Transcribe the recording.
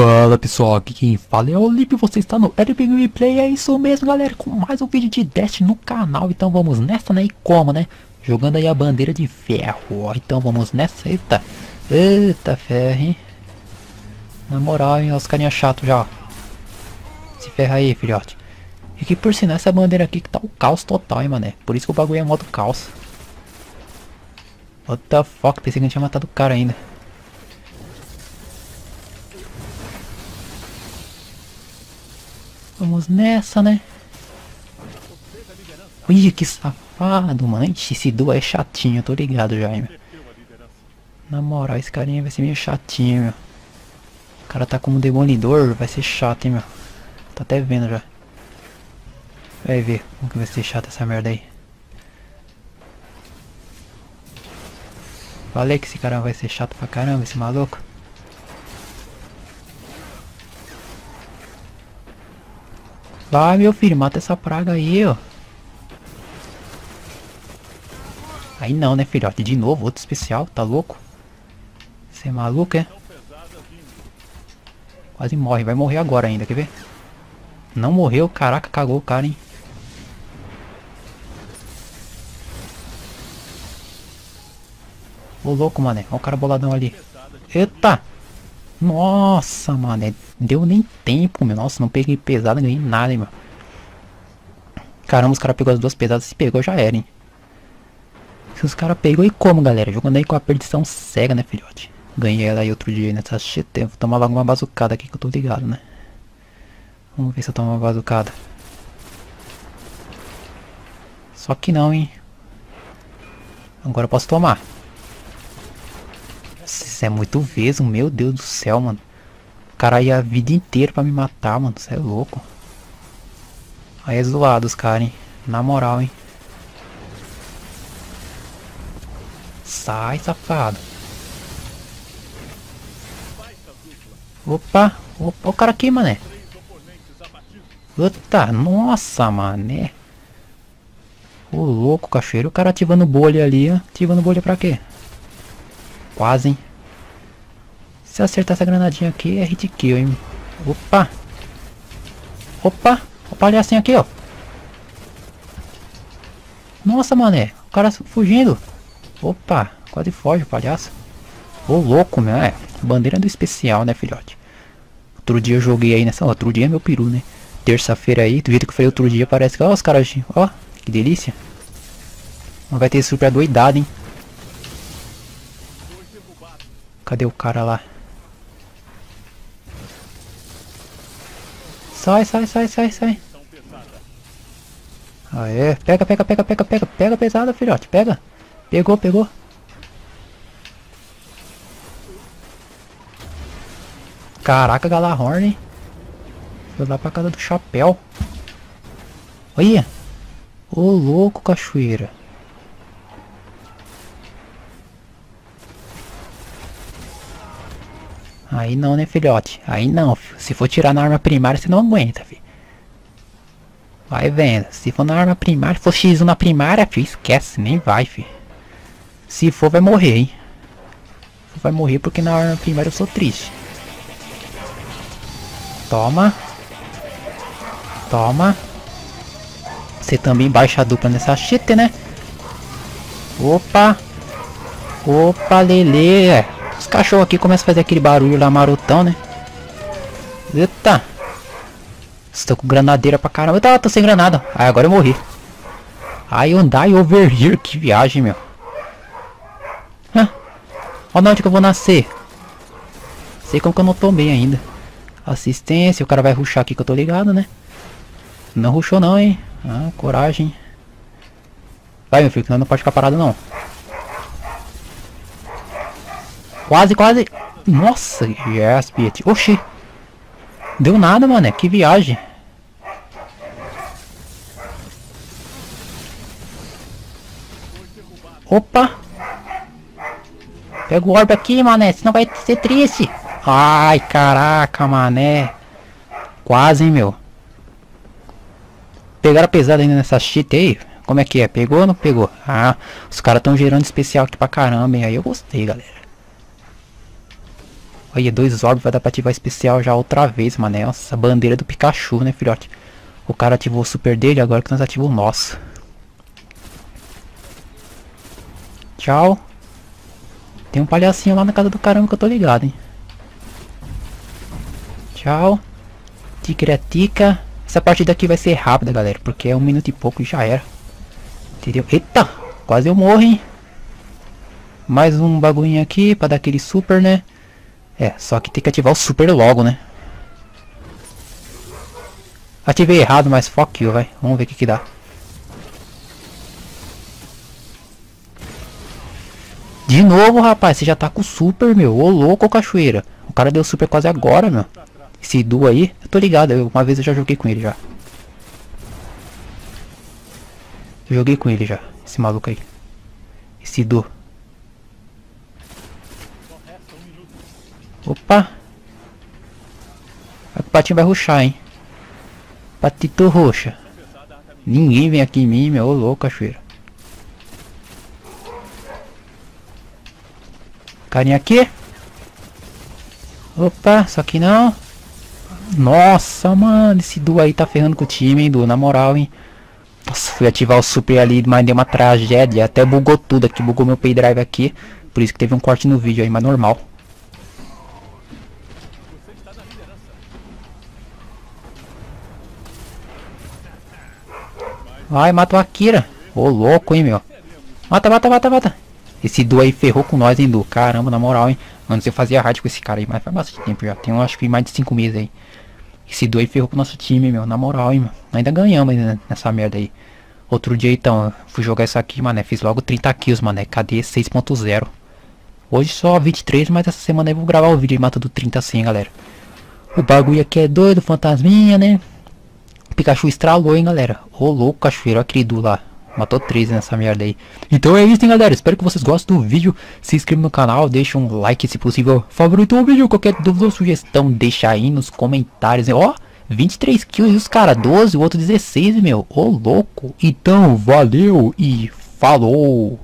Fala pessoal, aqui quem fala é o Lip, você está no RPG Replay, é isso mesmo galera, com mais um vídeo de Destiny no canal, então vamos nessa né, e como né, jogando aí a bandeira de ferro, então vamos nessa, eita, eita ferro, hein, na moral, hein, os carinha chato já, se ferra aí filhote, e que por sinal essa bandeira aqui que tá o caos total, hein mané, por isso que o bagulho é modo caos, what the fuck, pensei que gente tinha matado o cara ainda. Vamos nessa, né? Ih, que safado, mano. Esse duo é chatinho, tô ligado meu. Na moral, esse carinha vai ser meio chatinho, meu. O cara tá como demolidor, vai ser chato, hein, meu. Tô até vendo já. Vai ver como que vai ser chato essa merda aí. Falei que esse cara vai ser chato pra caramba, esse maluco. Vai, meu filho, mata essa praga aí, ó. Aí não, né, filhote? De novo, outro especial, tá louco? Você é maluco, é? Quase morre, vai morrer agora ainda, quer ver? Não morreu, caraca, cagou o cara, hein? Ô louco, mané, olha o cara boladão ali. Eita! Nossa, mano, é, deu nem tempo, meu. Nossa, não peguei pesado, ganhei nada, hein, meu. Caramba, os caras pegou as duas pesadas, se pegou já era, hein. Se os caras pegou e como, galera? Jogando aí com a perdição cega, né, filhote? Ganhei ela aí outro dia nessa shit. Vou tomar logo uma bazucada aqui que eu tô ligado, né? Vamos ver se eu tomo uma bazucada. Só que não, hein. Agora eu posso tomar. É muito vezes, meu Deus do céu, mano. O cara ia a vida inteira pra me matar, mano. Você é louco. Aí é zoado os caras, hein. Na moral, hein. Sai, safado. Opa, opa, o cara aqui, mané. Puta, nossa, mané. Ô louco, cacheiro. O cara ativando bolha ali, ó. Ativando bolha pra quê? Quase, hein. Se acertar essa granadinha aqui é hit kill, hein. Opa. Opa. O palhacinho aqui, ó. Nossa, mané. O cara fugindo. Opa. Quase foge o palhaço. Ô, louco, meu. É. Bandeira do especial, né, filhote? Outro dia eu joguei aí nessa... Outro dia é meu peru, né? Terça-feira aí. Do jeito que eu falei outro dia, parece que... Ó, os caras... Ó, que delícia. Não vai ter super doidado, hein? Cadê o cara lá? Sai, sai, sai, sai, sai. Aê, pega, pega, pega, pega, pega, pega pesada, filhote, pega. Pegou, pegou. Caraca, Galahorn. Foi lá pra casa do chapéu. Olha. Ô, louco, cachoeira. Aí não, né, filhote? Aí não, filho. Se for tirar na arma primária, você não aguenta, filho. Vai vendo. Se for na arma primária, for X1 na primária, filho, esquece, nem vai, filho. Se for, vai morrer, hein. Vai morrer porque na arma primária eu sou triste. Toma. Toma. Você também baixa a dupla nessa shit, né? Opa. Opa, Lele. É. Os cachorros aqui começam a fazer aquele barulho lá marotão, né? Eita! Estou com granadeira pra caramba. Eita, tô sem granada. Aí agora eu morri. Aí andai over here. Que viagem, meu. Olha onde que eu vou nascer. Sei como que eu não tomei ainda. Assistência. O cara vai ruxar aqui que eu tô ligado, né? Não ruxou não, hein. Ah, coragem. Vai, meu filho, não pode ficar parado não. Quase, quase. Nossa, yes, bitch. Oxi. Deu nada, mano. Que viagem. Opa. Pega o orbe aqui, mané. Senão vai ser triste. Ai, caraca, mané. Quase, hein, meu. Pegaram pesado ainda nessa shit aí. Como é que é? Pegou ou não pegou? Ah, os caras estão gerando especial aqui pra caramba, hein? Aí eu gostei, galera. Olha, dois orbes vai dar pra ativar especial já outra vez, mano. Nossa, bandeira do Pikachu, né, filhote? O cara ativou o super dele, agora que nós ativamos o nosso. Tchau. Tem um palhacinho lá na casa do caramba que eu tô ligado, hein. Tchau. Ticretica. Essa partida aqui vai ser rápida, galera. Porque é um minuto e pouco e já era. Entendeu? Eita! Quase eu morro, hein. Mais um bagulhinho aqui pra dar aquele super, né? É, só que tem que ativar o super logo, né? Ativei errado, mas fuck you, vai. Vamos ver o que que dá. De novo, rapaz. Você já tá com super, meu. Ô, louco, cachoeira. O cara deu super quase agora, meu. Esse duo aí, eu tô ligado. Eu, uma vez eu já joguei com ele já. Joguei com ele já. Esse maluco aí. Esse duo. Opa! O patinho vai ruxar, hein? Patito roxa. Ninguém vem aqui em mim, meu. Ô louco, cachoeira. Carinha aqui. Opa, só que não. Nossa, mano. Esse Du aí tá ferrando com o time, hein, Du. Na moral, hein. Nossa, fui ativar o super ali, mas deu uma tragédia. Até bugou tudo aqui. Bugou meu pendrive aqui. Por isso que teve um corte no vídeo aí, mas normal. Vai, mata o Akira. Ô, louco, hein, meu. Mata, mata, mata, mata. Esse Du aí ferrou com nós, hein, Du. Caramba, na moral, hein. Antes eu fazia hard com esse cara aí, mas faz bastante tempo já. Tem, acho que mais de 5 meses aí. Esse Du aí ferrou com o nosso time, meu. Na moral, hein, meu. Ainda ganhamos nessa merda aí. Outro dia, então, fui jogar isso aqui, mano. Fiz logo 30 kills, mano. KD 6.0. Hoje só 23, mas essa semana eu vou gravar o vídeo e matando 30 assim, galera. O bagulho aqui é doido, fantasminha, né? Pikachu estralou, hein, galera. Ô, louco, cachoeiro, Du lá. Matou 13 nessa merda aí. Então é isso, hein, galera. Espero que vocês gostem do vídeo. Se inscreva no canal, deixa um like, se possível. Favorito o vídeo. Qualquer dúvida ou sugestão, deixa aí nos comentários. Ó, 23 kills e os caras 12, o outro 16, meu. Ô, louco. Então, valeu e falou.